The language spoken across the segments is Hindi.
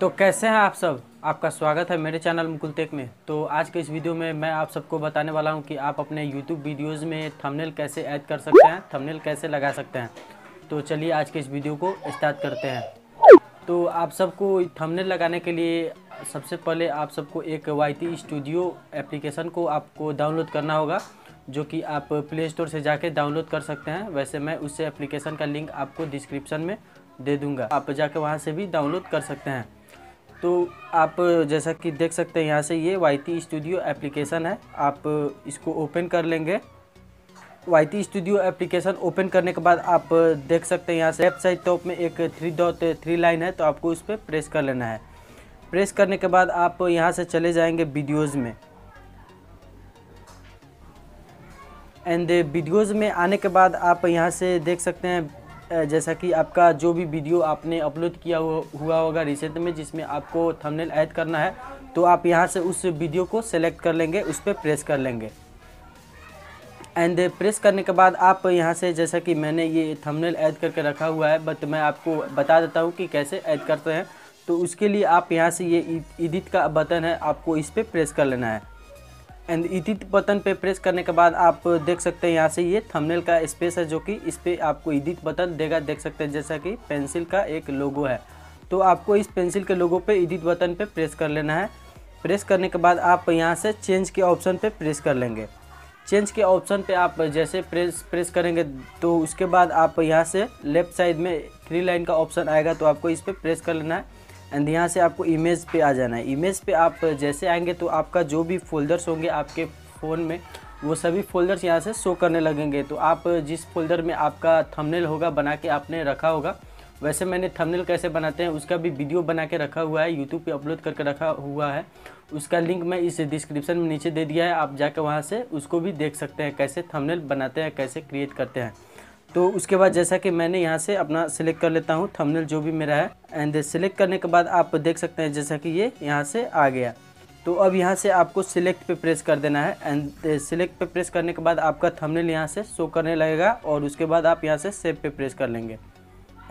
तो कैसे हैं आप सब? आपका स्वागत है मेरे चैनल मुकुल टेक में। तो आज के इस वीडियो में मैं आप सबको बताने वाला हूँ कि आप अपने YouTube वीडियोस में थंबनेल कैसे ऐड कर सकते हैं थंबनेल कैसे लगा सकते हैं। तो चलिए आज के इस वीडियो को स्टार्ट करते हैं। तो आप सबको थंबनेल लगाने के लिए सबसे पहले आप सबको एक वाईटी स्टूडियो एप्लीकेशन को आपको डाउनलोड करना होगा, जो कि आप प्ले स्टोर से जाके डाउनलोड कर सकते हैं। वैसे मैं उस एप्लीकेशन का लिंक आपको डिस्क्रिप्शन में दे दूँगा। आप जाके वहाँ से भी डाउनलोड कर सकते हैं। तो आप जैसा कि देख सकते हैं यहाँ से ये वाई स्टूडियो एप्लीकेशन है। आप इसको ओपन कर लेंगे। Y T studio application open करने के बाद आप देख सकते हैं यहाँ से लेफ़्ट साइड टॉप में एक थ्री डॉट थ्री लाइन है तो आपको उस पर प्रेस कर लेना है। प्रेस करने के बाद आप यहाँ से चले जाएँगे वीडियोज़ में। एंड वीडियोज़ में आने के बाद आप यहाँ से देख सकते हैं जैसा कि आपका जो भी वीडियो आपने अपलोड किया हुआ होगा रिसेंट में, जिसमें आपको थंबनेल ऐड करना है तो आप यहाँ से उस वीडियो को सेलेक्ट कर लेंगे, उस पर प्रेस कर लेंगे। एंड प्रेस करने के बाद आप यहाँ से, जैसा कि मैंने ये थंबनेल ऐड करके रखा हुआ है बट मैं आपको बता देता हूँ कि कैसे ऐड करते हैं तो उसके लिए आप यहाँ से ये एडिट का बटन है, आपको इस पर प्रेस कर लेना है। एंड एडिट बटन पे प्रेस करने के बाद आप देख सकते हैं यहाँ से ये थंबनेल का स्पेस है जो कि इस पर आपको इडिट बटन देगा। देख सकते हैं जैसा कि पेंसिल का एक लोगो है। तो आपको इस पेंसिल के लोगो पे एडिट बटन पे प्रेस कर लेना है। प्रेस करने के बाद आप यहाँ से चेंज के ऑप्शन पे प्रेस कर लेंगे। चेंज के ऑप्शन पे आप जैसे प्रेस प्रेस करेंगे तो उसके बाद आप यहाँ से लेफ़्ट साइड में थ्री लाइन का ऑप्शन आएगा तो आपको इस पर प्रेस कर लेना है। एंड यहाँ से आपको इमेज पे आ जाना है। इमेज पे आप जैसे आएँगे तो आपका जो भी फोल्डर्स होंगे आपके फ़ोन में, वो सभी फोल्डर्स यहाँ से शो करने लगेंगे। तो आप जिस फोल्डर में आपका थंबनेल होगा, बना के आपने रखा होगा, वैसे मैंने थंबनेल कैसे बनाते हैं, उसका भी वीडियो बना के रखा हुआ है यूट्यूब पे अपलोड करके रखा हुआ है। उसका लिंक मैं इस डिस्क्रिप्शन में नीचे दे दिया है, आप जाकर वहाँ से उसको भी देख सकते हैं, कैसे थंबनेल बनाते हैं, कैसे क्रिएट करते हैं। तो उसके बाद जैसा कि मैंने यहाँ से अपना सिलेक्ट कर लेता हूँ थंबनेल जो भी मेरा है एंड सिलेक्ट करने के बाद आप देख सकते हैं जैसा कि ये यहाँ से आ गया। तो अब यहाँ से आपको सिलेक्ट पे प्रेस कर देना है एंड सिलेक्ट पे प्रेस करने के बाद आपका थंबनेल यहाँ से शो करने लगेगा, और उसके बाद आप यहाँ से सेव पे प्रेस कर लेंगे।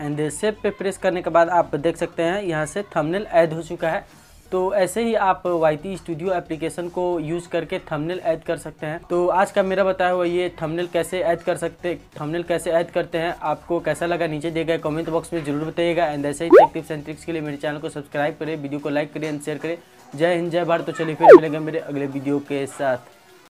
एंड सेव पे प्रेस करने के बाद आप देख सकते हैं यहाँ से थंबनेल ऐड हो चुका है। तो ऐसे ही आप वाई टी स्टूडियो एप्लीकेशन को यूज़ करके थंबनेल ऐड कर सकते हैं। तो आज का मेरा बताया हुआ ये थंबनेल कैसे ऐड कर सकते थंबनेल कैसे ऐड करते हैं, आपको कैसा लगा नीचे दिए गए कमेंट बॉक्स में ज़रूर बताइएगा। एंड ऐसे ही टिप्स एंड ट्रिक्स के लिए मेरे चैनल को सब्सक्राइब करें वीडियो को लाइक करें एंड शेयर करें। जय हिंद, जय भारत। तो चलिए फिर मिलेंगे मेरे अगले वीडियो के साथ।